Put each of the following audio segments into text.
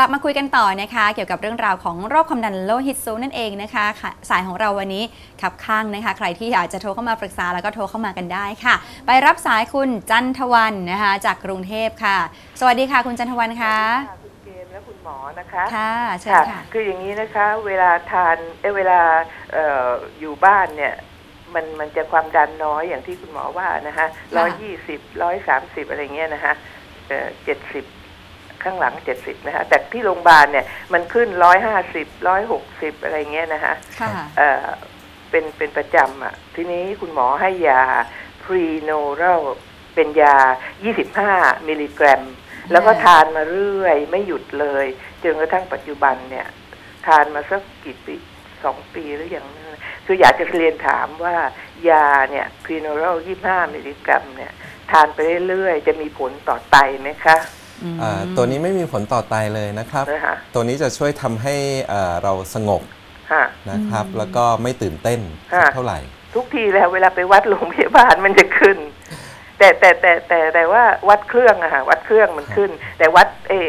ลับมาคุยกันต่อนะคะ เกี่ยวกับเรื่องราวของโรคความดันโลหิตสูงนั่นเองนะคะค่ะสายของเราวันนี้ขับข้างนะคะ ใครที่อยากจะโทรเข้ามาปรึกษาแล้วก็โทรเข้ามากันได้ค่ะ ไปรับสายคุณจันทวันนะคะ จากกรุงเทพค่ะ สวัสดีค่ะ คุณจันทวันคะค่ะคุณเกมและคุณหมอนะคะค่ะเชิญค่ะ คืออย่างนี้นะคะ เวลาทานเอยเวลาเอ่ออยู่บ้านเนี่ยมันมันจะความดันน้อยอย่างที่คุณหมอว่านะคะร้อยยี่สิบร้อยสามสิบอะไรเงี้ยนะคะเจ็ดสิบ ข้างหลังเจ็ดสิบนะคะแต่ที่โรงพยาบาลเนี่ยมันขึ้นร้อยห้าสิบร้อยหกสิบอะไรเงี้ยนะคะค่ะเอ่อเป็นเป็นประจำอะ ทีนี้คุณหมอให้ยาพรีโนเรลเป็นยา 25 มิลลิกรัม แล้วก็ทานมาเรื่อยไม่หยุดเลยจนกระทั่งปัจจุบันเนี่ย ทานมาสักกี่ปีสองปีหรือยังไม่รู้คืออยากจะเรียนถามว่ายาเนี่ยพรีโนเรล25 มิลลิกรัมเนี่ย ทานไปเรื่อยๆ จะมีผลต่อไตไหมคะอืมอ่า ตัวนี้ไม่มีผลต่อไตเลยนะครับนะคะตัวนี้จะช่วยทำให้เอ่อเราสงบฮะนะครับอืมแล้วก็ไม่ตื่นเต้นค่ะเท่าไหร่ ทุกทีแล้วเวลาไปวัดโรงพยาบาลมันจะขึ้น แต่แต่แต่แต่แต่ว่าวัดเครื่องอะค่ะวัดเครื่องมันขึ้น แต่วัดเออ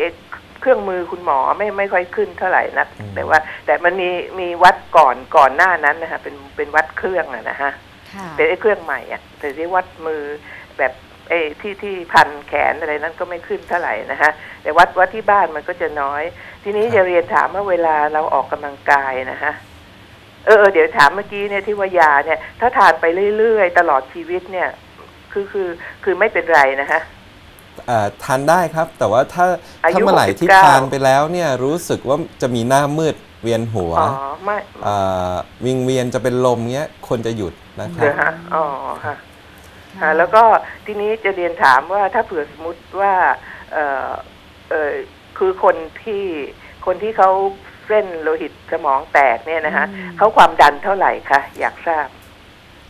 เครื่องมือคุณหมอไม่ไม่ค่อยขึ้นเท่าไหร่นักอืมแต่ว่า แต่มันมีมีวัดก่อนก่อนหน้านั้นนะคะเป็นเป็นวัดเครื่องอะนะฮะค่ะเป็นไอ้เครื่องใหม่อะแต่ที่วัดมือแบบ เออที่ที่พันแขนอะไรนั้นก็ไม่ขึ้นเท่าไหร่นะฮะแต่วัดวัดที่บ้านมันก็จะน้อย ทีนี้จะเรียนถามว่าเวลาเราออกกำลังกายนะฮะเออเออเดี๋ยวถามเมื่อกี้เนี่ยที่ว่ายาเนี่ย ถ้าทานไปเรื่อยๆ ตลอดชีวิตเนี่ย คือคือคือไม่เป็นไรนะฮะเอ่อทานได้ครับ แต่ว่าถ้าอายุถ้าเมื่อไหร่ที่69ทานไปแล้วเนี่ยรู้สึกว่าจะมีหน้ามืดเวียนหัวอ๋อไม่เอ่อวิงเวียนจะเป็นลมเงี้ยควรจะหยุดนะครัเดี๋บยวฮะอ๋อฮะอ่า แล้วก็ทีนี้จะเรียนถามว่าถ้าเผื่อสมมติว่าเออเออคือคนที่คนที่เขาเส้นโลหิตสมองแตกเนี่ยนะฮะอืมเขาความดันเท่าไหร่คะอยากทราบ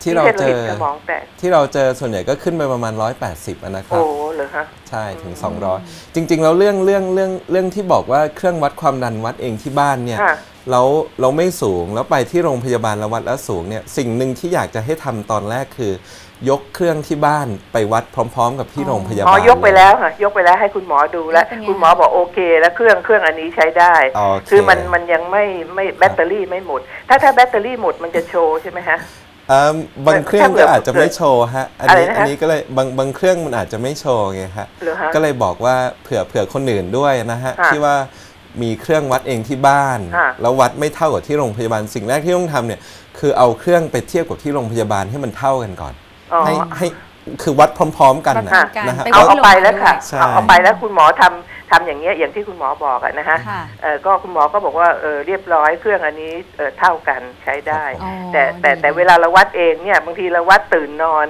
ที่เราส้นโลเจหิอตสมองแตกที่เราเจอส่วนใหญ่ก็ขึ้นไปประมาณ180อะนะครัโอ้บเหรอฮะใช่ถึง200จริง ๆ แล้วเรื่องเรื่องเรื่องเรื่องที่บอกว่าเครื่องวัดความดันวัดเองที่บ้านเนี่ยค่ะเราเราไม่สูงแล้วไปที่โรงพยาบาลแล้ววัดแล้วสูงเนี่ยสิ่งหนึ่งที่อยากจะให้ทำตอนแรกคือ ยกเครื่องที่บ้านไปวัดพร้อม ๆ กับที่อ๋อโรงพยาอ๋บาอลยกไปแล้วค่ะยกไปแล้วให้คุณหมอดูแล้วแล้วเป็นไงคุณหมอบอกโอเค แล้วเครื่องเครื่องอันนี้ใช้ได้โอเคคือมันมันยังไม่ไม่แบตเตอรี่ไม่หมด ถ้าถ้าแบตเตอรี่หมดมันจะโชว์ใช่ไหมฮะเอิ่มบางเครื่องถ้าเผื่ก็ออาจจะไม่โชว์ฮะ อันอะไรนี้นะฮะอันนี้ก็เลยบางบางเครื่องมันอาจจะไม่โชว์ไงฮะเหรอฮะก็เลยบอกว่าเผื่อเผื่อคนอื่นด้วยนะฮะค่ะที่ว่ามีเครื่องวัดเองที่บ้านค่ะแล้ววัดไม่เท่ากับที่โรงพยาบาลสิ่งแรกที่ต้องทำเนี่ยคือเอาเครื่องไปเทียบกับที่โรงพยาบาลให้มันเท่ากันก่อน อ๋อ ให้ให้คือวัดพร้อม ๆ กันวัดนะพร้อมกันนะฮะ ไป เอาวัดเอาที่ไปโรงพยาบาลแล้วค่ะใช่ เอาเอาไปแล้วคุณหมอทำทำอย่างเงี้ยอย่างที่คุณหมอบอกอะนะฮะค่ะ เออก็คุณหมอก็บอกว่าเออเรียบร้อยเครื่องอันนี้เออเท่ากันใช้ได้ อ๋อแต่แต่ดีแต่เวลาเราวัดเองเนี่ยบางทีเราวัดตื่นนอน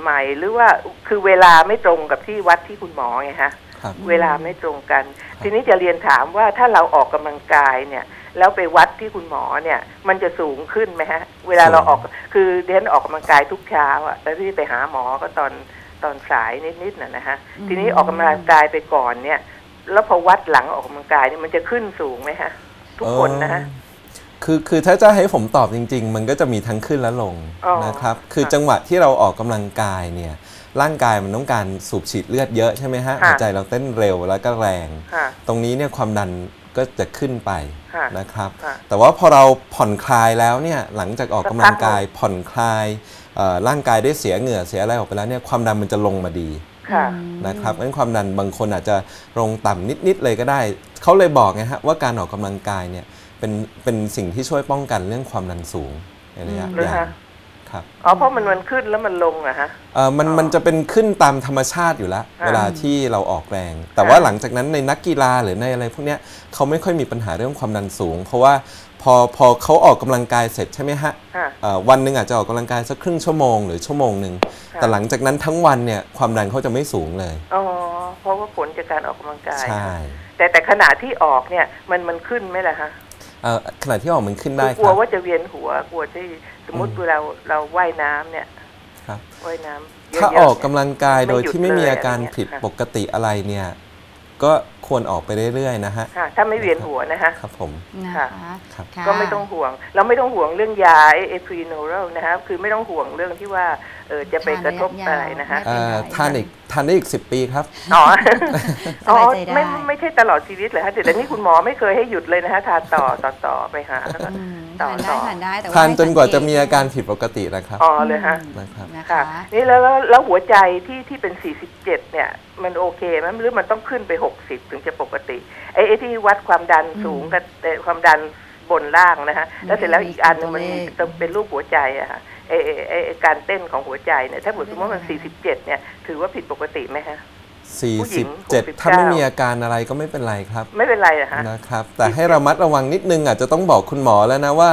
ใหม่ ๆ หรือว่าคือเวลาไม่ตรงกับที่วัดที่คุณหมอไงฮะ ครับ เวลาไม่ตรงกัน ทีนี้จะเรียนถามว่าถ้าเราออกกำลังกายเนี่ย แล้วไปวัดที่คุณหมอเนี่ย มันจะสูงขึ้นไหมฮะ เวลาเราออกคือเดนออกกำลังกายทุกเช้าอะแล้วที่ไปหาหมอก็ตอนตอนสายนิดๆน่ะนะฮะอืมทีนี้ออกกำลังกายไปก่อนเนี่ย แล้วพอวัดหลังออกกำลังกายเนี่ยมันจะขึ้นสูงไหมฮะ ทุกคนนะฮะเออคือคือถ้าจะให้ผมตอบจริง ๆ มันก็จะมีทั้งขึ้นและลงอ๋อนะครับ คือค่ะจังหวะที่เราออกกำลังกายเนี่ยร่างกายมันต้องการสูบฉีดเลือดเยอะใช่ไหมฮะค่ะหัวใจเราเต้นเร็วแล้วก็แรงค่ะตรงนี้เนี่ยความดัน ก็จะขึ้นไปค่ะนะครับ ค่ะแต่ว่าพอเราผ่อนคลายแล้วเนี่ยหลังจากออกกำลังกายผ่อนคลายเอ่อร่างกายได้เสียเหงื่อเสียอะไรออกไปแล้วเนี่ยความดันมันจะลงมาดีค่ะอืมนะครับงั้นความดันบางคนอาจจะลงต่ำนิดๆเลยก็ได้ เขาเลยบอกไงฮะว่าการออกกำลังกายเนี่ยเป็นเป็นสิ่งที่ช่วยป้องกันเรื่องความดันสูงในระยะอืมเหรอยาฮะวค รับอ๋อเพราะมันมันขึ้นแล้วมันลงอะฮะเอ่อมันอ๋อมันจะเป็นขึ้นตามธรรมชาติอยู่แล้วค่ะเวลาที่เราออกแรง แต่ค่ะว่าหลังจากนั้นในนักกีฬาหรือในอะไรพวกเนี้ยเขาไม่ค่อยมีปัญหาเรื่องความดันสูง เพราะว่าพอพอเขาออกกำลังกายเสร็จใช่ไหมฮะค่ะเอ่อวันหนึ่งอาจจะออกกำลังกายสักครึ่งชั่วโมงหรือชั่วโมงหนึ่งค่ะแต่หลังจากนั้นทั้งวันเนี่ยความดันเขาจะไม่สูงเลยอ๋อเพราะว่าผลจากการออกกำลังกายใช่แต่แต่ขณะที่ออกเนี่ยมันมันขึ้นไหมล่ะฮะเอ่อ ขณะที่ออกมันขึ้นได้คือกคลัวรับว่าจะเวียนหัวกลัวที่สมมติอืมเราเราว่ายน้ำเนี่ยครับว่ายน้ำเยะๆถ้าออกกำลังกายไม่โดยหยุดที่ไม่มีเลยอาการอะไรเงี้ยผิดค่ะปกติอะไรเนี่ย ก็ควรออกไปเรื่อยๆนะฮะค่ะ ถ้าไม่เวียนหัวนะคะครับผม นะคะครับ ค่ะก็ไม่ต้องห่วง เราไม่ต้องห่วงเรื่องยาเอพรีโนรัลนะคะคือไม่ต้องห่วงเรื่องที่ว่าเออจะไปกระทบอะไรนะคะไม่เป็นไรเอ่อทานอีกทานได้อีก 10 ปีครับ อ๋อ สอ๋อบายใจได้ไม่ไม่ใช่ตลอดชีวิตเลยฮะแต่นี่คุณหมอไม่เคยให้หยุดเลยนะคะทานต่อต่อต่อไปหาแล้วก็ อืมต่อทานได้ต่อทานได้แต่ว่าทานจนกว่าจะมีให้อาสังเการผิดปกตินะครับ อ๋อเลยฮะ นะครับ นะค่ะคะนี่แล้วแล้วแล้วหัวใจที่ที่เป็น 47 เนี่ย มันโอเคไหมหรือมันต้องขึ้นไป 60ถึงจะปกติไอ้ไอ้ที่วัดความดันสูงกับแต่ความดันบนล่างนะฮะแล้วเสร็จแล้วอีกอันหนึงมันต้องเป็นรูปหัวใจอะค่ะไอ้ไอ้ไอ้ไอ้การเต้นของหัวใจเนี่ยถ้าสมมติว่ามัน 47 เนี่ย ถือว่าผิดปกติไหมฮะ ผู้หญิง47 ถ้าไม่มีอาการอะไรก็ไม่เป็นไรครับไม่เป็นไรอะฮะนะครับ แต่ให้ระมัดระวังนิดนึงอาจจะต้องบอกคุณหมอแล้วนะว่า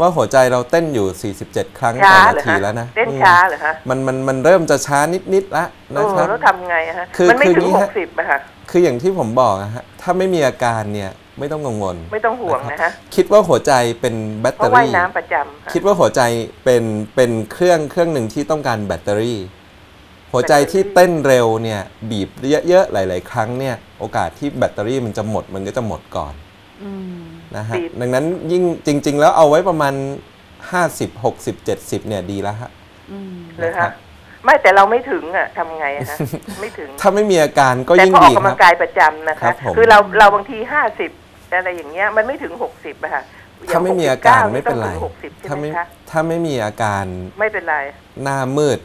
ว่าหัวใจเราเต้นอยู่ 47 ครั้งต่ช้าอเหรอนาทีฮะแล้วนะเต้นอืมช้าเหรอฮะมันมันมันเริ่มจะช้านิดๆละโอ้นะครับแล้วทำไงอะฮะคือมันไม่คือถึงงี้หฮะกสิบอะค่ะคืออย่างที่ผมบอกอะฮะถ้าไม่มีอาการเนี่ยไม่ต้องกังวล ไม่ต้องห่วงนะฮะคิดว่าหัวใจเป็นแบตเพเตอราะว่ายรี่น้ำประจำค่ะคิดว่าหัวใจเป็นเป็นเครื่องเครื่องหนึ่งที่ต้องการแบตเตอรี่ หัวใจที่เต้นเร็วเนี่ยบีบเยอะๆหลาย ๆ ครั้งเนี่ยโอกาสที่แบตเตอรี่มันจะหมดมันก็จะหมดก่อนอืมนะฮะบีบดังนั้นยิ่งจริง ๆ แล้วเอาไว้ประมาณ 50 60 70เนี่ยดีแล้วฮะอืมเลยครัฮะบไม่แต่เราไม่ถึงอะทำไงอะฮะไม่ถึง ถ้าไม่มีอาการก็แต่ยิ่งพอออดีกคกำลัรับงกายประจำนะครัคะบผมคือเราเราบางทีห้าสิบอะไรอย่างเงี้ยมันไม่ถึงหกสิบอะค่ะถ้าไม่มีอาการไม่เป็นไรหกสิบใช่ถ้าไหมไม่คะถ้าไม่มีอาการไม่เป็นไร หน้ามืด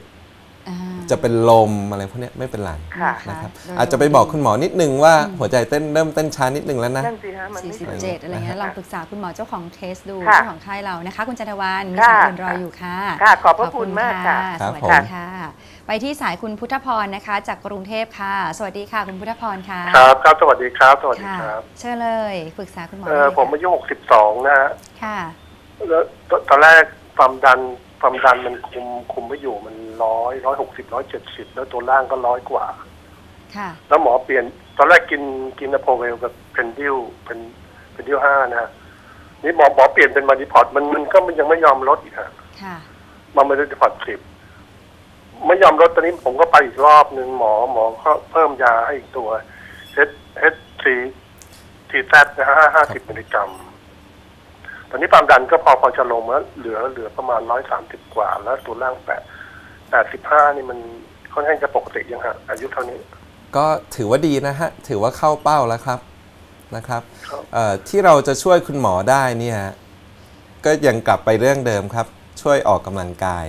อ่า จะเป็นลมอะไรพวกเนี้ยไม่เป็นไรค่ะ นะครับโดยอาจจะไปบอกคุณหมอนิดนึงว่าอืม หัวใจเต้นเริ่มเต้นช้านิดนึงแล้วนะ นั่นสิฮะมันไม่ถึง47 อะไรเงี้ยลองปรึกษาคุณหมอเจ้าของเคสดูค่ะเจ้าของค่ายเรานะคะ คุณจันทวานมีค่ะ สายอื่นรออยู่ค่ะค่ะ ขอบพระคุณมากค่ะครัสบวัสผมดีค่ะ ไปที่สายคุณพุทธพรนะคะ จากกรุงเทพค่ะ สวัสดีค่ะ คุณพุทธพรค่ะครับครับ สวัสดีครับ สวัสดีค่ะครับ เชิญเลยปรึกษาคุณหมอเออได้เลยผมอายุหกสิบสองนะฮะค่ะ แล้วตตอนแรกความดัน ความดันมันคุมคุมไม่อยู่มันร้อยร้อยหกสิบร้อยเจ็ดสิบแล้วตัวล่างก็ร้อยกว่า ค่ะ แล้วหมอเปลี่ยนตอนแรกกินกิน Aprovel กับ Plendil เป็น Plendil ห้านะฮะนี่หมอหมอเปลี่ยนเป็น Madiplot มันมันก็มันยังไม่ยอมลดอีกฮะค่ะมา Madiplot สิบไม่ยอมลดตอนนี้ผมก็ไปอีกรอบหนึ่งหมอหมอก็เพิ่มยาให้อีกตัว HCTZ นะฮะห้าสิบมิลลิกรัมต อนนี้ความดันก็พอพอจะลงแล้วเหลือเหลือประมาณร้อยสามสิบกว่า แล้วตัวล่างแปดแปดสิบห้านี่มันค่อนข้างจะปกติยังฮะอายุเท่านี้ ก็ถือว่าดีนะฮะ ถือว่าเข้าเป้าแล้วครับนะครับครับเอ่อที่เราจะช่วยคุณหมอได้เนี่ยก็ยังกลับไปเรื่องเดิมครับ ช่วยออกกำลังกาย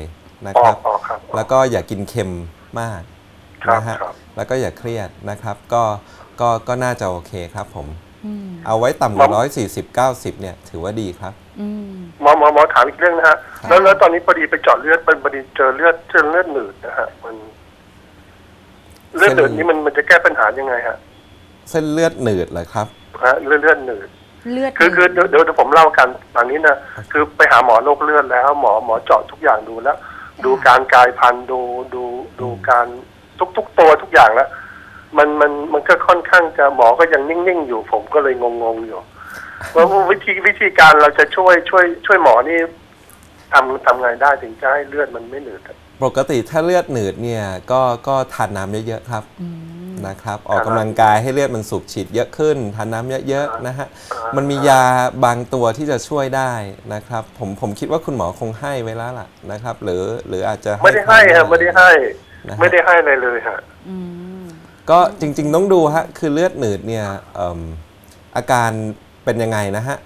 นะอคอรักบออกครับ แล้วก็อย่ากินเค็มมากครับนะฮะครับแล้วก็อย่าเครียดนะครับ ก็ก็ก็น่าจะโอเคครับผมอืม เอาไว้ต่ำกว่าร้อยสี่สิบเก้าสิบเนี่ย ถือว่าดีครับอืมหมอหมอหมอถามอีกเรื่องนะฮะค่ะแล้วแล้วตอนนี้พอดีไปเจาะเลือดเป็นพอดีเจอเลือดเจอเลือดหนืดนะฮะมัน เลือดหนืดนี่มันมันจะแก้ปัญหายังไงฮะเส้นเลือดหนืดเหรอครับฮะเลือดเลือดหนืดเลือดคือคือเดี๋ยวเดี๋ยวเดี๋ยวผมเล่ากันตอนนี้นะคือไปหาหมอโรคเลือดแล้วหมอหมอเจาะทุกอย่างดูแล้ว ดูการกลายพันธุ์ดูดูดูการทุกทุกตัวทุกอย่างแล้ว มันมันมันก็ค่อนข้างจะหมอก็ยังนิ่งๆอยู่ ผมก็เลยงงๆอยู่ว่าวิธีวิธีการเราจะช่วยช่วย ช่วยหมอนี่ทำทำไงได้ถึงจะให้เลือดมันไม่หนืดอะปกติถ้าเลือดหนืดเนี่ยก็ก็ทานน้ำเยอะๆครับอืมนะครับ ออกกำลังกายให้เลือดมันสูบฉีดเยอะขึ้นทานน้ำเยอะๆนะฮะมันมียาบางตัวที่จะช่วยได้นะครับ ผมผมคิดว่าคุณหมอคงให้ไว้แล้วล่ะนะครับ หรือหรืออาจจะไม่ได้ให้ทานฮะไม่ได้ให้นะฮะไม่ได้ให้อะไรเลยฮะอืม ก็จริงๆต้องดูฮะคือเลือดหนืดเนี่ยเอิ่มอาการเป็นยังไงนะฮะ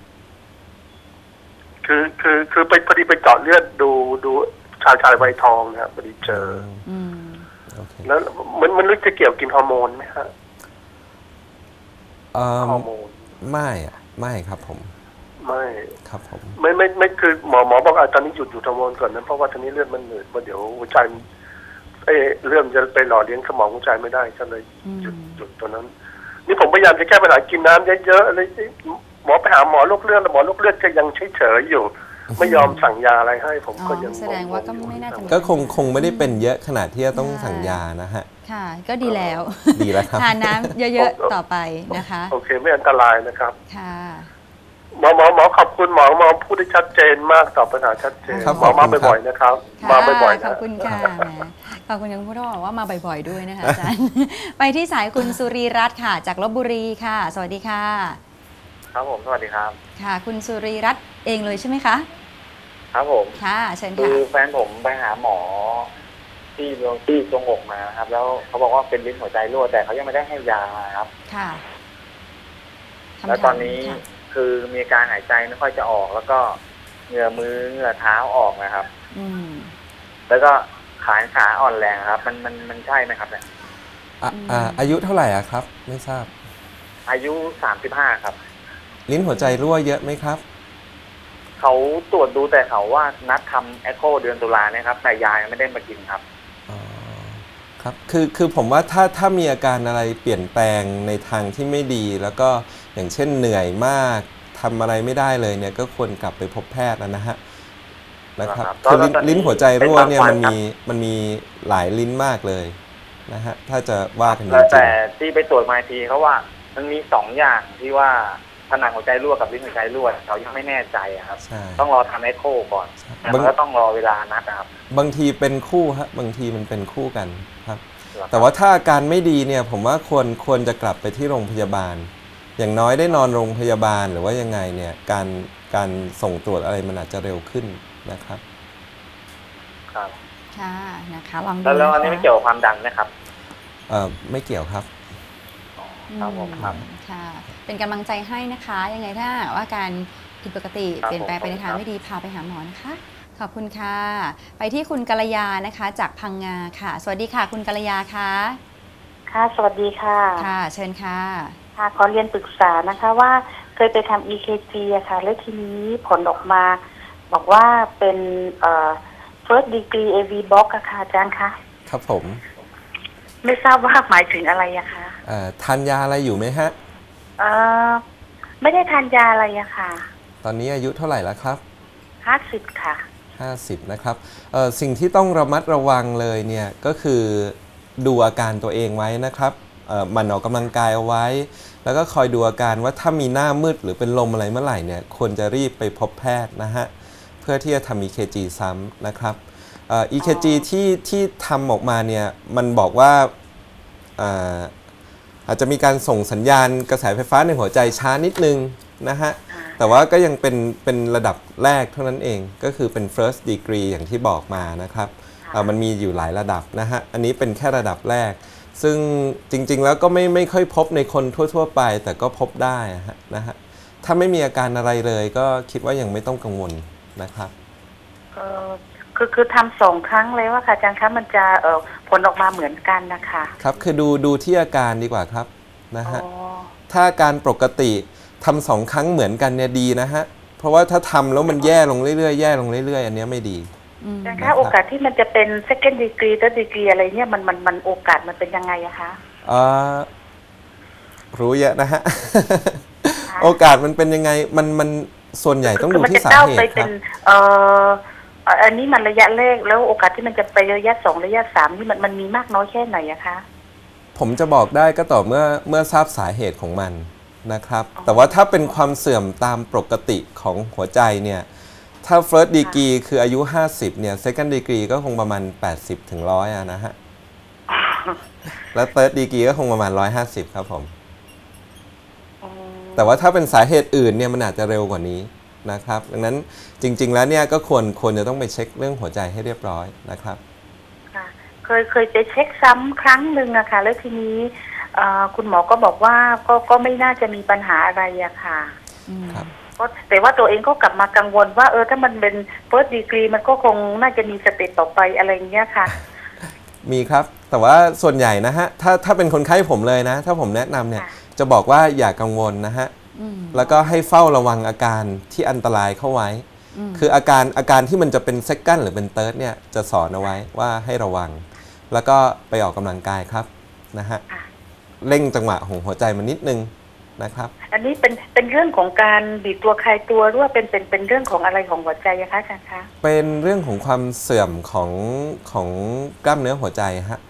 คือคือคือไปพอดีไปเจาะเลือดดูดูชายชายวัยทองนะครับพอดีเจออืมโอเคแล้วมันมันรู้จะเกี่ยวกินฮอร์โมนไหมฮะเอิ่มฮอร์โมนไม่อะไม่ครับผม ไม่ครับผม ไม่ไม่ไม่คือหมอหมอบอกอะตอนนี้หยุดหยุดฮอร์โมนก่อนนะเพราะว่าตอนนี้เลือดมันเหนื่อยว่าเดี๋ยวหัวใจ มันเอ้ยเลือดจะไปหล่อเลี้ยงสมองหัวใจไม่ได้ก็เลยหยุดหยุดตัวนั้น นี่ผมพยายามจะแก้ปัญหากินน้ำเยอะๆอะไรหมอไปหาหมอโรคเลือดแล้วหมอโรคเลือดก็ยังเฉยๆอยู่ ไม่ยอมสั่งยาอะไรให้ ผมอ๋อก็ยังแสดงว่าก็ไม่น่าจะมีก็คงคงไม่ได้เป็นเยอะขนาดที่จะต้องสั่งยานะฮะ ค่ะ ก็ดีแล้วดีแล้วครับทานน้ำเยอะๆต่อไปนะคะ โอเคไม่อันตรายนะครับ ค่ะหมอหมอหมอขอบคุณหมอหมอพูดได้ชัดเจนมากตอบปัญหาชัดเจนครับหมอมาขอบคุณครับบ่อยๆนะครับค่ะมาบ่อยๆขนะอบคุณค่ะ แหมขอบคุณคุณผู้ชมบอกว่ามาบ่อยๆด้วยนะคะอาจารย์ ไปที่สายคุณสุรีรัตน์ค่ะ จากลบบุรีค่ะ สวัสดีค่ะ ครับผม สวัสดีครับ ค่ะ คุณสุรีรัตน์เองเลยใช่ไหมคะ ครับผม ค่ะเชิญคืค่ะอแฟนผมไปหาหมอ ที่โรงที่ตรงอกมาครับ แล้วเขาบอกว่าเป็นลิ้นหัวใจรั่วแต่เขายังไม่ได้ให้ยาครับ ค่ะคำถามแล้วตอนนี้ค่ะคือมีอาการหายใจไม่ค่อยจะออก แล้วก็เหงื่อมือเหงื่อเท้าออกนะครับ อืมแล้วก็ ขาขาอ่อนแรงครับ มันมันมันใช่ไหมครับเนี่ยอะอ่าอายุเท่าไหร่อะครับ ไม่ทราบ อายุสามสิบห้าครับ ลิ้นหัวใจรั่วเยอะไหมครับ เขาตรวจดูแต่เขาว่านัดทำเอ็โคเดือนตุลาเนี่ยครับ แต่ยายังไม่ได้มากินครับ อ๋อครับคือคือผมว่าถ้าถ้ามีอาการอะไรเปลี่ยนแปลงในทางที่ไม่ดี แล้วก็อย่างเช่นเหนื่อยมากทำอะไรไม่ได้เลยเนี่ยก็ควรกลับไปพบแพทย์นะฮะ นะครับครับคือลิ้นตอนนี้ลิ้นหัวใจรั่วเนี่ยเป็นมันบางวันครับมีมันมีหลายลิ้นมากเลยนะฮะถ้าจะว่ากันจแล้วริแต่งที่ไปตรวจมาอีกทีเขาว่ามันมีสองอย่างที่ว่าผนังหัวใจรั่วกับลิ้นหัวใจรั่วเขายังไม่แน่ใจอะครับๆใช่ต้องรอทำเอ็โคก่อนใช่แล้วมันก็ต้องรอเวลานัดนะครับ บางทีเป็นคู่ฮะบางทีมันเป็นคู่กันครับ แต่ว่าถ้าอาการไม่ดีเนี่ยผมว่าควรควรจะกลับไปที่โรงพยาบาล อย่างน้อยได้นอนโรงพยาบาลหรือว่ายังไงเนี่ยการการส่งตรวจอะไรมันอาจจะเร็วขึ้น นะครับ ครับค่ะนะคะลองดูแล้วแล้วอันนี้ะคะไม่เกี่ยวกับความดันนะครับ เอ่อไม่เกี่ยวครับ ครับผมครับ ค่ะ เป็นกำลังใจให้นะคะ ยังไงถ้าว่าการผิดปกติครับเปลี่ยนแปลงไปในทางผมไม่ดีพาไปหาหมอนะคะ ขอบคุณค่ะ ไปที่คุณกัลยานะคะ จากพังงาค่ะ สวัสดีค่ะ คุณกัลยาค่ะ ค่ะ สวัสดีค่ะ ค่ะ เชิญค่ะ ค่ะขอเรียนปรึกษานะคะว่าเคยไปทำ EKG อะค่ะ แล้วทีนี้ผลออกมา บอกว่าเป็นเอ่อ first degree AV block อะค่ะอาจารย์คะครับผมไม่ทราบว่าหมายถึงอะไรอะคะเอ่อทานยาอะไรอยู่ไหมฮะ เอ่อไม่ได้ทานยาอะไรอะค่ะตอนนี้อายุเท่าไหร่แล้วครับ ห้าสิบค่ะ 50 นะครับเอ่อสิ่งที่ต้องระมัดระวังเลยเนี่ยก็คือดูอาการตัวเองไว้นะครับเอ่อหมันออกกำลังกายเอาไว้ แล้วก็คอยดูอาการว่าถ้ามีหน้ามืดหรือเป็นลมอะไรเมื่อไหร่เนี่ยควรจะรีบไปพบแพทย์นะฮะเพื่อที่จะทำ EKG ซ้ำนะครับเอ่อ EKG ที่ที่ทำออกมาเนี่ยมันบอกว่าอ่าอาจจะมีการส่งสัญญาณกระแสไฟฟ้าในหัวใจช้านิดนึงนะฮะ แต่ว่าก็ยังเป็นเป็นระดับแรกเท่านั้นเอง ก็คือเป็น first degree อย่างที่บอกมานะครับเอ่อมันมีอยู่หลายระดับนะฮะ อันนี้เป็นแค่ระดับแรก ซึ่งจริงๆแล้วก็ไม่ไม่ค่อยพบในคนทั่ว ๆ ไป แต่ก็พบได้อะฮะนะฮะ ถ้าไม่มีอาการอะไรเลยก็คิดว่ายังไม่ต้องกังวล นะครับเออคือคือทำสองครั้งเลยว่าค่ะอาจารย์คะมันจะเออผลออกมาเหมือนกันนะคะครับคือดูดูที่อาการดีกว่าครับนะอ๋อฮะถ้าอาการปกติทำสองครั้งเหมือนกันเนี่ยดีนะฮะเพราะว่าถ้าทำแล้วมันแย่ลงเรื่อยๆแย่ลงเรื่อยๆ อันเนี้ยไม่ดีอืมอาจารย์คะโอกาสที่มันจะเป็น second degree third degree อะไรเนี่ยมันมันมันโอกาสมันเป็นยังไงอะคะเอ่อรู้เยอะนะฮะโอกาสมันเป็นยังไงมันมัน ส่วนใหญ่ต้องดูคืมัที่จะสาก้าวเหไปตุคเป็รับนเอ่อเอ่ออันนี้มันระยะแรกแล้วโอกาสที่มันจะไประยะสองระยะสามนี่มันมันมีมากน้อยแค่ไหนอะคะผมจะบอกได้ก็ต่อเมื่อเมื่อทราบสาเหตุของมันนะครับ แต่ว่าถ้าเป็นความเสื่อมตามปกติของหัวใจเนี่ยถ้า first degree คืออายุ 50 เนี่ย second degree ก็คงประมาณ 80 ถึง 100อะนะฮะ แล้ว third degree ก็คงประมาณ 150 ครับผม แต่ว่าถ้าเป็นสาเหตุอื่นเนี่ยมันอาจจะเร็วกว่านี้นะครับดังนั้นจริง ๆ แล้วเนี่ยก็ควรควรจะต้องไปเช็คเรื่องหัวใจให้เรียบร้อยนะครับค่ะเคยเคยไปเช็คซ้ำครั้งหนึ่งอะค่ะแล้วทีนี้เอ่อคุณหมอก็บอกว่าก็ก็ไม่น่าจะมีปัญหาอะไรอะค่ะอืมครับก็แต่ว่าตัวเองก็กลับมากังวลว่าเออถ้ามันเป็น first degree มันก็คงน่าจะมีสเต็ปต่อไปอะไรอย่างเงี้ยค่ะ มีครับ แต่ว่าส่วนใหญ่นะฮะถ้าถ้าเป็นคนไข้ผมเลยนะ ถ้าผมแนะนำเนี่ยค่ะ จะบอกว่าอย่ากังวลนะฮะอืมแล้วก็ให้เฝ้าระวังอาการที่อันตรายเข้าไว้มคืออาการอาการที่มันจะเป็นเซก o นหรือเป็นเติร์ดเนี่ยจะสอนเอาไว้ว่าให้ระวัง แล้วก็ไปออกกำลังกายครับนะฮะค่ะเร่งจังหวะของหัวใจมันนิดนึงนะครับ อันนี้เป็นเป็นเรื่องของการบีบตัวคลายตัวหรือว่าเป็นเป็นเป็นเรื่องของอะไรของหัวใจอะคะอาจารย์คะเป็นเรื่องของความเสื่อมของของกล้ามเนื้อหัวใจฮะ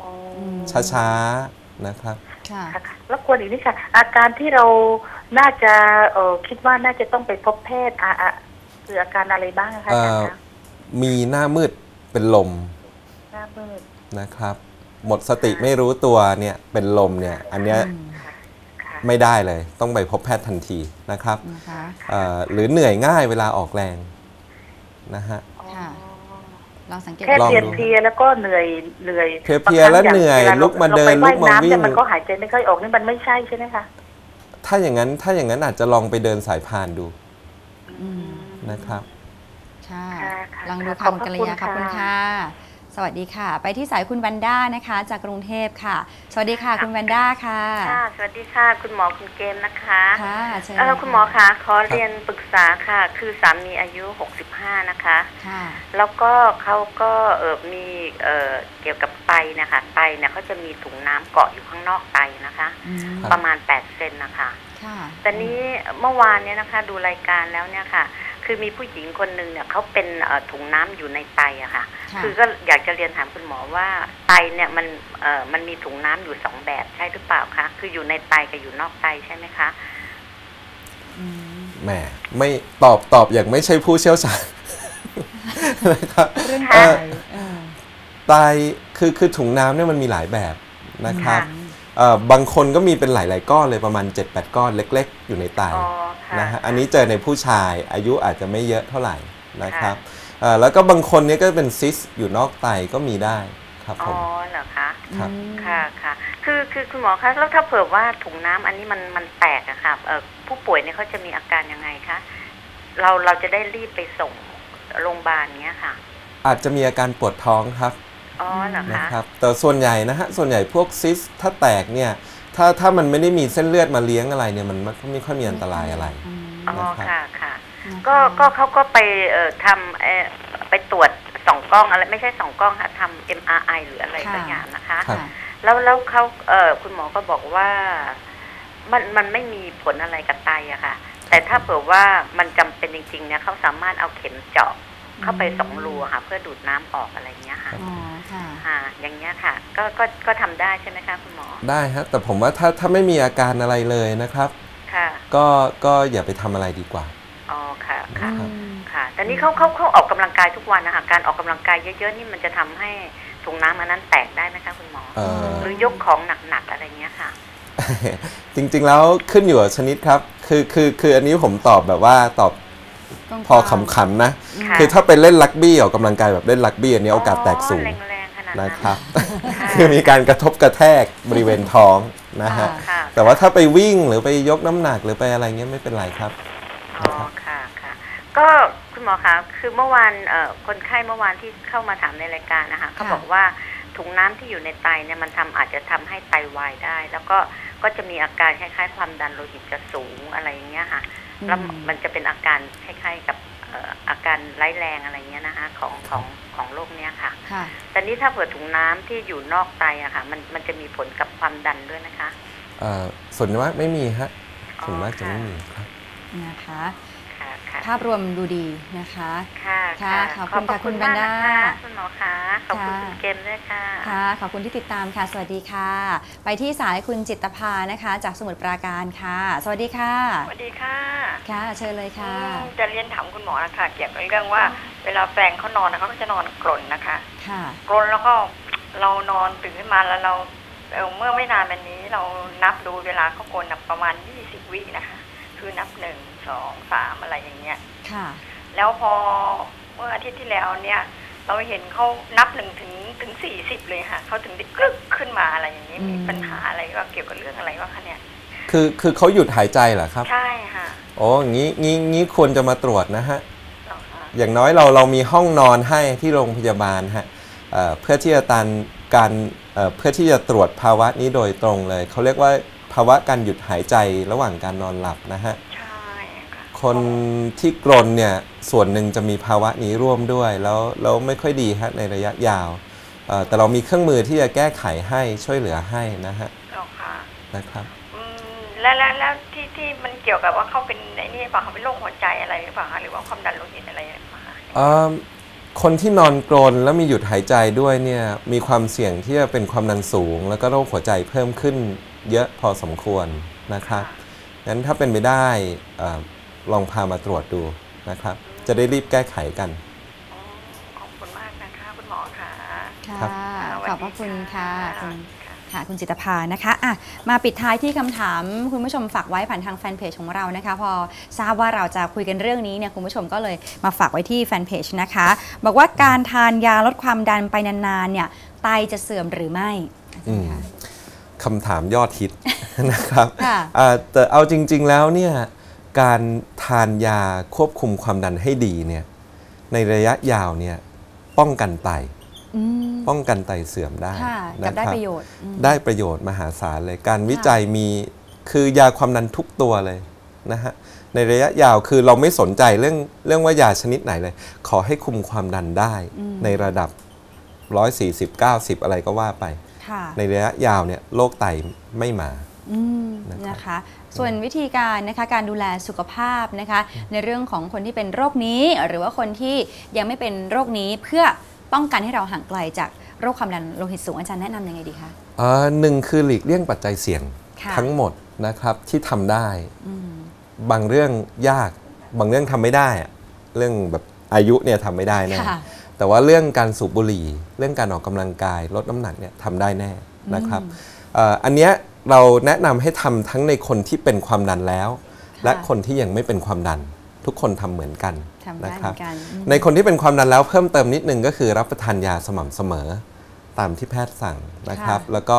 อ๋อช้าๆ นะครับค่ะค่ะ ค่ะแล้วควรอีกนิดค่ะ อาการที่เราน่าจะเออคิดว่าน่าจะต้องไปพบแพทย์อะอะคืออาการอะไรบ้างอะคะอาจารย์คะมีหน้ามืดเป็นลมหน้ามืด นะครับ หมดสติไม่รู้ตัวเนี่ยเป็นลมเนี่ยอันเนี้ยอืม ค่ะไม่ได้เลย ต้องไปพบแพทย์ทันทีนะครับนะคะ เอ่อหรือเหนื่อยง่ายเวลาออกแรงนะฮะค่ะ ลองสังเกตแค่ลองเพลียดูเพลียๆแล้วก็เหนื่อยเหนื่อยเพลียๆแล้วเหนื่อยบางครั้งลุกมาเดินรไปลุกมาว่ยำวิ่งเนี่ยมันก็หายใจไม่ค่อยออกนี่มันไม่ใช่ใช่ไหมคะถ้าอย่างนั้นถ้าอย่างนั้นอาจจะลองไปเดินสายพานดูอืมนะครับค่ะค่ะค่ะลองดูขอบพคำกระริคุณยาขอบคุณค่ะค่ะ สวัสดีค่ะ ไปที่สายคุณวันด้านะคะ จากกรุงเทพค่ะ สวัสดีค่ะ คุณวันด้าค่ะ ค่ะ สวัสดีค่ะ คุณหมอคุณเกมนะคะค่ะเชิญเออเลยคุณหมอคะขอเรียนปรึกษาค่ะ คือสามีอายุ 65 นะคะ ค่ะ แล้วก็เขาก็เออมีเออเกี่ยวกับไตนะคะไตเนี่ยเขาจะมีถุงน้ำเกาะอยู่ข้างนอกไตนะคะอืมครับประมาณ8เซนนะคะ ค่ะแต่นี้เมื่อวานเนี่ยนะคะ ดูรายการแล้วเนี่ยค่ะ คือมีผู้หญิงคนหนึ่งเนี่ยเขาเป็นเอ่อถุงน้ำอยู่ในไตอะค่ะค่ะ คือก็อยากจะเรียนถามคุณหมอว่าไตเนี่ยมันเอ่อมันมีถุงน้ำอยู่สองแบบใช่หรือเปล่าคะคืออยู่ในไตกับอยู่นอกไตใช่ไหมคะอืมแหมไม่ตอบตอบอย่างไม่ใช่ผู้เชี่ยวชาญนะครับเรื่องเอ่ไตอเออไตคือคือถุงน้ำเนี่ยมันมีหลายแบบนะครับค่ะเอ่อ บางคนก็มีเป็นหลาย ๆ ก้อนเลยประมาณ 7-8 ก้อนเล็ก ๆ อยู่ในไตอ๋อค่ะนะฮะอันนี้เจอในผู้ชายอายุอาจจะไม่เยอะเท่าไหร่นะครับเอ่อแล้วก็บางคนเนี่ยก็เป็นซิสอยู่นอกไตก็มีได้ครับอ๋ผอมเหรอคะครับอืมค่ะค่ะคือคือคุณหมอคะแล้วถ้าเผื่อว่าถุงน้ำอันนี้มันมันแตกอะค่ะเอ่อผู้ป่วยเนี่ยเขาจะมีอาการยังไงคะเราเราจะได้รีบไปส่งโรงพยาบาลเงี้ยค่ะ อาจจะมีอาการปวดท้องครับ อ๋อเหรอนะคะครับแต่ส่วนใหญ่นะฮะส่วนใหญ่พวกซิสถ้าแตกเนี่ยถ้าถ้ามันไม่ได้มีเส้นเลือดมาเลี้ยงอะไรเนี่ยมันไม่ไม่ค่อยมีอันตรายอะไรอืมอ๋อนะครับ ค่ะค่ะนะคะก็ก็เขาก็ไปเอ่อทำเอ่อไปตรวจสองกล้องอะไรไม่ใช่สองกล้องค่ะทำ MRI หรืออะไรสักอย่างนะคะ ครับค่ะแล้วแล้วเขาเอ่อคุณหมอก็บอกว่ามันมันไม่มีผลอะไรกับไตอะค่ะ แต่ถ้าเผื่อว่ามันจำเป็นจริงๆเนี่ยเขาสามารถเอาเข็มเจาะ เข้าไปสองรูอะค่ะ เพื่อดูดน้ำออกอะไรอย่างเงี้ยค่ะอ๋อค่ะค่ะ อย่างเงี้ยค่ะ ก็ก็ก็ทำได้ใช่ไหมคะคุณหมอ ได้ฮะแต่ผมว่าถ้าถ้าไม่มีอาการอะไรเลยนะครับ ค่ะ ก็ก็อย่าไปทำอะไรดีกว่าอ๋อค่ะค่ะครับค่ะแต่นี้เขาเขาเขาออกกำลังกายทุกวันนะคะการออกกำลังกายเยอะๆนี่มันจะทำให้ถุงน้ำอันนั้นแตกได้ไหมคะคุณหมอเอ่อหรือยกของหนักๆอะไรเงี้ยค่ะ จริงๆแล้วขึ้นอยู่กับชนิดครับ คือคือคืออันนี้ผมตอบแบบว่าตอบ พอขำๆนะ ค่ะคือถ้าไปเล่นลักบี้ออกกำลังกายแบบเล่นลักบี้อันนี้โอกาสแตกสูงอ๋อแรงๆขนาดนะนั้นครับค่ะคือมีการกระทบกระแทกบริเวณท้องนะฮะ ค่ะแต่ว่าถ้าไปวิ่งหรือไปยกน้ำหนักหรือไปอะไรเงี้ยไม่เป็นไรครับ อ๋อค่ะค่ะ ก็คุณหมอคะคือเมื่อวานเอ่อคนไข้เมื่อวานที่เข้ามาถามในรายการนะคะเขาบอกว่าถุงน้ำที่อยู่ในไตเนี่ยมันทำอาจจะทำให้ไตวายได้ แล้วก็ก็จะมีอาการคล้ายๆ ความดันโลหิตจะสูงอะไรอย่างเงี้ยค่ะ แล้วมันจะเป็นอาการคล้ายๆกับเอ่ออาการร้ายแรงอะไรเงี้ยนะคะของของของโรคเนี้ยค่ะค่ะแต่นี้ถ้าเผื่อถุงน้ำที่อยู่นอกไตอะค่ะ มันมันจะมีผลกับความดันด้วยนะคะเอ่อส่วนมากไม่มีฮะส่วนมากจะไม่มีครับนะคะค่ะค่ะ ภาพรวมดูดีนะคะ ค่ะ ค่ะ ขอบคุณค่ะพรคุณบรรดามกนะคะคุณหมอคะขอบคุณค่ะคุณเกมด้วยค่ะ ค่ะ ขอบคุณที่ติดตามค่ะ สวัสดีค่ะ ไปที่สายคุณจิตรภานะคะ จากสมุทรปราการค่ะ สวัสดีค่ะ สวัสดีค่ะ ค่ะ เชิญเลยค่ะอืมจะเรียนถามคุณหมอนะคะ เกี่ยวกับเรื่องว่า เวลาแฟนเขานอนนะเขาก็จะนอนกรนนะคะ ค่ะกรนแล้วก็เรานอนตื่นขึ้นมาแล้วเราเอ่อเมื่อไม่นานมานี้เรานับดูเวลาเขากรนนะประมาณยี่สิบวินะคะ คือนับหนึ่งสองสามอะไรอย่างเงี้ยค่ะ แล้วพอเมื่ออาทิตย์ที่แล้วเนี่ย เราเห็นเขานับหนึ่งถึงถึงสี่สิบเลยค่ะเขาถึงได้กรึกขึ้นมาอะไรอย่างนี้อืมมีปัญหาอะไรว่าเกี่ยวกับเรื่องอะไรวะคะเนี่ย คือคือเขาหยุดหายใจเหรอครับ ใช่ค่ะโอ้งี้งี้งี้ควรจะมาตรวจนะฮะเหรอคะอย่างน้อยเราเรามีห้องนอนให้ที่โรงพยาบาลฮะเอ่อเพื่อที่จะตันการเอ่อเพื่อที่จะตรวจภาวะนี้โดยตรงเลยเขาเรียกว่า ภาวะการหยุดหายใจระหว่างการนอนหลับนะฮะใช่ค่ะคนที่กรนเนี่ยส่วนหนึ่งจะมีภาวะนี้ร่วมด้วย แล้วแล้วไม่ค่อยดีฮะในระยะยาวเอ่อแต่เรามีเครื่องมือที่จะแก้ไขให้ช่วยเหลือให้นะฮะเหรอคะนะครับอืมแล้วแล้วแล้วที่ที่มันเกี่ยวกับว่าเขาเป็นไอ้นี่หรือเปล่าเขาเป็นโรคหัวใจอะไรหรือเปล่าคะหรือว่าความดันโลหิตอะไรหรือเปล่าคะเอิ่มคนที่นอนกรนแล้วมีหยุดหายใจด้วยเนี่ยมีความเสี่ยงที่จะเป็นความดันสูง แล้วก็โรคหัวใจเพิ่มขึ้น เยอะพอสมควรนะครับงั้นถ้าเป็นไปได้เออลองพามาตรวจดูนะครับ จะได้รีบแก้ไขกันอ๋อขอบคุณมากนะคะคุณหมอค่ะค่ะครับขอบอบพระคุณค่ะสวัคุสณดีค่ะค่ะคุณจิตรภานะคะอะมาปิดท้ายที่คำถามคุณผู้ชมฝากไว้ผ่านทางแฟนเพจของเรานะคะ พอทราบว่าเราจะคุยกันเรื่องนี้เนี่ยคุณผู้ชมก็เลยมาฝากไว้ที่แฟนเพจนะคะ บอกว่าการทานยาลดความดันไปนานๆเนี่ยไตจะเสื่อมหรือไม่อาจารย์ คะคำถามยอดฮิตนะครับค่ะอ่าแต่เอาจริง ๆแล้วเนี่ยการทานยาควบคุมความดันให้ดีเนี่ยในระยะยาวเนี่ยป้องกันไตอืมป้องกันไตเสื่อมได้ค่ะนะกับได้คบประโยชน์อืมได้ประโยชน์มหาศาลเลย การวิจัยมีคือยาความดันทุกตัวเลยนะฮะในระยะยาวคือเราไม่สนใจเรื่องเรื่องว่ายาชนิดไหนเลย ขอให้คุมความดันได้ในระดับ 140 90 อะไรก็ว่าไปค่ะ ในระยะยาวเนี่ยโรคไตไม่มาอืมนะครับนะคะ ส่วนวิธีการนะคะการดูแลสุขภาพนะคะ ในเรื่องของคนที่เป็นโรคนี้ หรือว่าคนที่ยังไม่เป็นโรคนี้เพื่อป้องกันให้เราห่างไกลจากโรคความดันโลหิตสูงอาจารย์แนะนำยังไงดีคะอ่าหนึ่งคือหลีกเลี่ยงปัจจัยเสี่ยงค่ะทั้งหมดนะครับที่ทำได้อืมบางเรื่องยากบางเรื่องทำไม่ได้อะเรื่องแบบอายุเนี่ยทำไม่ได้แน่ค่ะ แต่ว่าเรื่องการสูบบุหรี่ เรื่องการออกกำลังกาย ลดน้ำหนักเนี่ยทำได้แน่นะครับเอ่ออันเนี้ยเราแนะนำให้ทำทั้งในคนที่เป็นความดันแล้วะและคนที่ยังไม่เป็นความดัน ทุกคนทำเหมือนกันทำได้นะเหครัมือนกันอืมในคนที่เป็นความดันแล้วเพิ่มเติมนิดนึงก็คือรับประทานยาสม่ำเสมอตามที่แพทย์สั่งนะครับ แล้วก็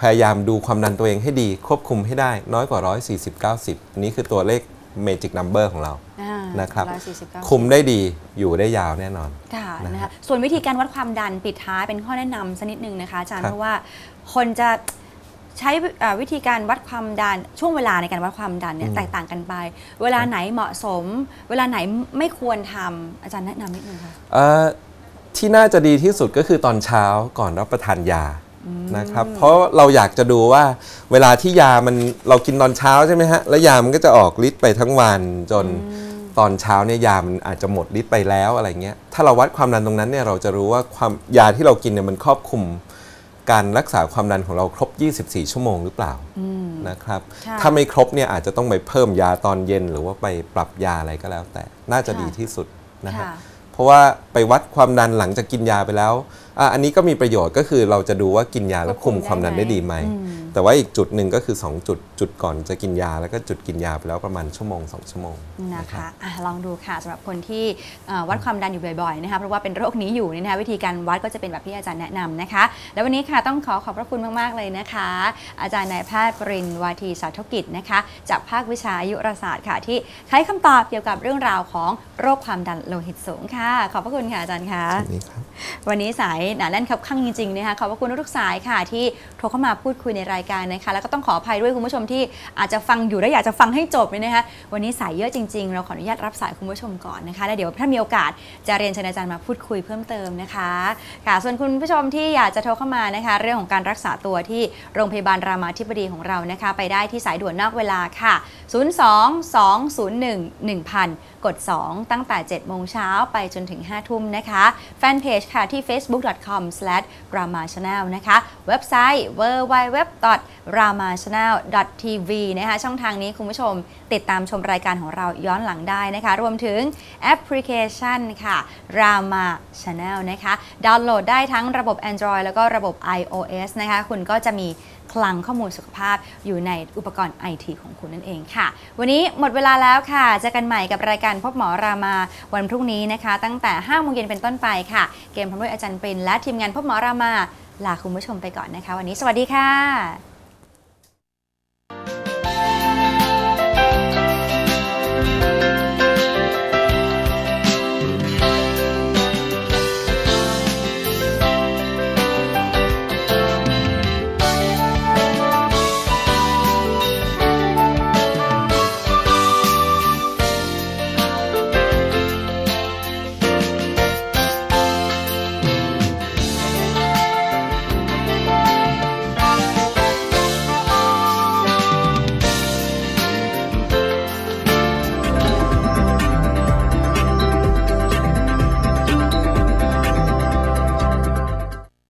พยายามดูความดันตัวเองให้ดี ควบคุมให้ได้น้อยกว่า 140 90 อันนี้คือตัวเลข Magic Number ของเราอ่านะครับร้อยสี่สิบเก้าคุมได้ดีอยู่ได้ยาวแน่นอน ค่ะนะนะฮะคะส่วนวิธีการวัดความดันปิดท้ายเป็นข้อแนะนำสักนิดนึงนะคะอาจารย์ครับ เพราะว่าคนจะใช้อ่าวิธีการวัดความดันช่วงเวลาในการวัดความดันเนี่ยแตกต่างกันไป เวลาไหนเหมาะสม เวลาไหนไม่ควรทำอาจารย์แนะนำนิดนึงค่ะ เอ่อที่น่าจะดีที่สุดก็คือตอนเช้าก่อนรับประทานยา นะครับ เพราะเราอยากจะดูว่าเวลาที่ยามันเรากินตอนเช้าใช่ไหมฮะ แล้วยามันก็จะออกฤทธิ์ไปทั้งวันจนตอนเช้าเนี่ยยามันอาจจะหมดฤทธิ์ไปแล้วอะไรเงี้ย ถ้าเราวัดความดันตรงนั้นเนี่ยเราจะรู้ว่าความยาที่เรากินเนี่ยมันครอบคลุมการรักษาความดันของเราครบ 24 ชั่วโมงหรือเปล่านะครับค่ะถ้าไม่ครบเนี่ยอาจจะต้องไปเพิ่มยาตอนเย็น หรือว่าไปปรับยาอะไรก็แล้วแต่ น่าจะค่ะดีที่สุดนะฮะค่ะเพราะว่าไปวัดความดันหลังจากกินยาไปแล้ว อะอันนี้ก็มีประโยชน์ก็คือเราจะดูว่ากินยาแล้วคุมความดันได้ดีไหมอืมแต่ว่าอีกจุดหนึ่งก็คือ 2 จุดจุดก่อนจะกินยา แล้วก็จุดกินยาไปแล้วประมาณชั่วโมง 2 ชั่วโมงนะคะอะลองดูค่ะสำหรับคนที่เอ่อวัดความดันอยู่บ่อยๆนะคะเพราะว่าเป็นโรคนี้อยู่นี่นะคะวิธีการวัดก็จะเป็นแบบที่อาจารย์แนะนำนะคะ แล้ววันนี้ค่ะต้องขอขอบพระคุณมากๆเลยนะคะ อาจารย์นายแพทย์ปรินวาทีสาธกิจนะคะจากภาควิชาอายุรศาสตร์ค่ะที่ไขคำตอบเกี่ยวกับเรื่องราวของโรคความดันโลหิตสูงค่ะ ขอบพระคุณค่ะอาจารย์ค่ะนี่ครับวันนี้สายหนาแน่นครับข้างจริงๆนะคะขอบพระคุณทุกสายค่ะ ที่โทรเข้ามาพูดคุยในรายการนะคะ แล้วก็ต้องขออภัยด้วยคุณผู้ชมที่อาจจะฟังอยู่และอยากจะฟังให้จบเลยนะคะวันนี้สายเยอะจริงๆ เราขออนุญาตรับสายคุณผู้ชมก่อนนะคะแล้วเดี๋ยวถ้ามีโอกาสจะเรียนเชิญอาจารย์มาพูดคุยเพิ่มเติมนะคะค่ะส่วนคุณผู้ชมที่อยากจะโทรเข้ามานะคะ เรื่องของการรักษาตัวที่โรงพยาบาลรามาธิบดีของเรานะคะ ไปได้ที่สายด่วนนอกเวลาค่ะ 02 201 1000 กด 2 ตั้งแต่7โมงเช้าไปจนถึง5ทุ่มนะคะแฟนเพจค่ะที่ Facebook facebook.com/ramachannel นะคะ เว็บไซต์ www.ramachannel.tv นะคะช่องทางนี้คุณผู้ชมติดตามชมรายการของเราย้อนหลังได้นะคะ รวมถึงแอปพลิเคชันค่ะ Rama Channel นะคะ ดาวน์โหลดได้ทั้งระบบ Android แล้วก็ระบบ iOS นะคะ คุณก็จะมี คลังข้อมูลสุขภาพอยู่ในอุปกรณ์ไอทีของคุณนั่นเองค่ะ วันนี้หมดเวลาแล้วค่ะเจอกันใหม่กับรายการพบหมอรามาวันพรุ่งนี้นะคะ ตั้งแต่5โมงเย็นเป็นต้นไปค่ะ เกมพร้อมด้วยอาจารย์ปรินและทีมงานพบหมอรามาลาคุณผู้ชมไปก่อนนะคะ วันนี้สวัสดีค่ะ